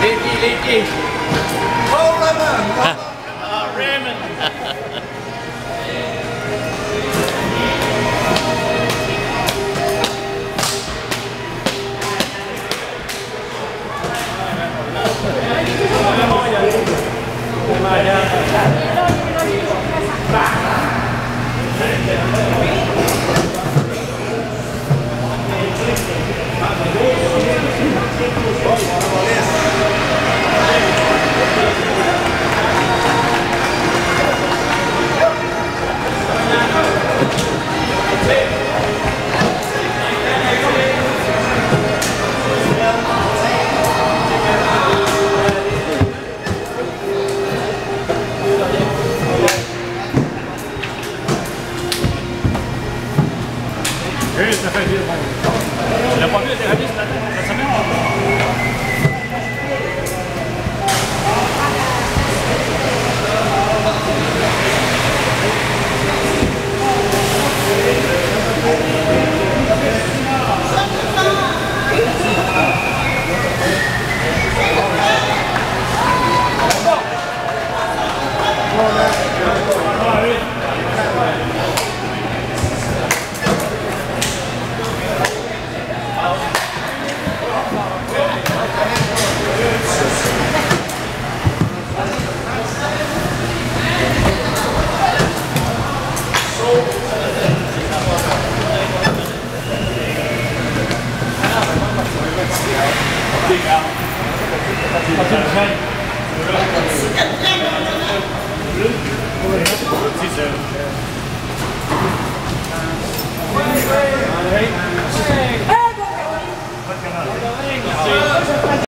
Leaky, leaky. Oh, Raymond! Oh, Raymond! Для победы, конечно, надо. 这个嗯好